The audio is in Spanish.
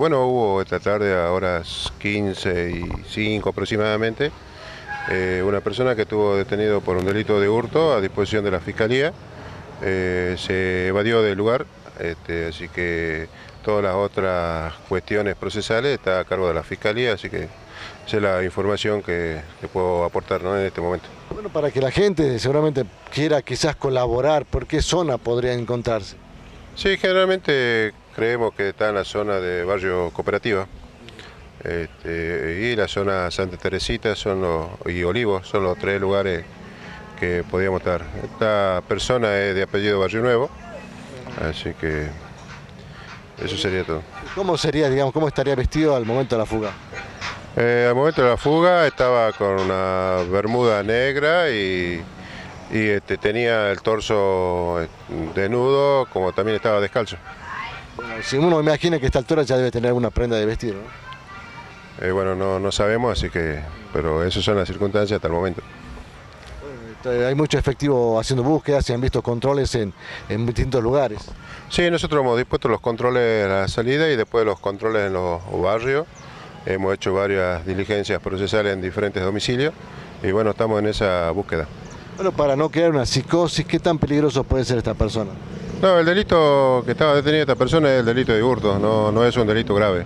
bueno, hubo esta tarde a horas 15 y 5 aproximadamente eh, una persona que estuvo detenido por un delito de hurto a disposición de la Fiscalía. Eh, se evadió del lugar, este, así que todas las otras cuestiones procesales está a cargo de la Fiscalía, así que esa es la información que, puedo aportar en este momento. Bueno, para que la gente seguramente quiera quizás colaborar, ¿por qué zona podría encontrarse? Sí, generalmente creemos que está en la zona de barrio cooperativa. Este, y la zona Santa Teresita son los, y Olivos son los tres lugares que podíamos estar. Esta persona es de apellido Barrio Nuevo, así que eso sería todo. ¿Cómo sería, digamos, cómo estaría vestido al momento de la fuga? Eh, al momento de la fuga estaba con una bermuda negra y, este, tenía el torso eh, desnudo, como también estaba descalzo. Bueno, si uno imagina que a esta altura ya debe tener alguna prenda de vestir, ¿no? Eh, bueno, no, sabemos, así que, pero esas son las circunstancias hasta el momento. hay mucho efectivo haciendo búsquedas, se han visto controles en, distintos lugares. Sí, nosotros hemos dispuesto los controles a la salida y después los controles en los barrios. Hemos hecho varias diligencias procesales en diferentes domicilios y bueno, estamos en esa búsqueda. Bueno, para no crear una psicosis, ¿qué tan peligroso puede ser esta persona? No, el delito que estaba detenida esta persona es el delito de hurto, no, no es un delito grave.